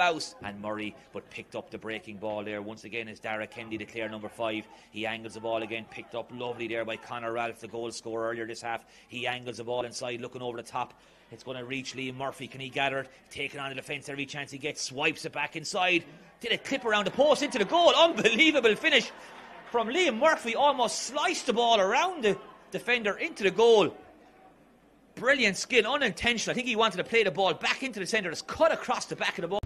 Bouse and Murray, but picked up the breaking ball there. Once again, as Dara Kennedy, the number five. He angles the ball again, picked up lovely there by Connor Ralph, the goal scorer earlier this half. He angles the ball inside, looking over the top. It's going to reach Liam Murphy. Can he gather it? Taking on the defence every chance he gets. Swipes it back inside. Did a clip around the post into the goal. Unbelievable finish from Liam Murphy. Almost sliced the ball around the defender into the goal. Brilliant skill, unintentional. I think he wanted to play the ball back into the centre. It's cut across the back of the ball.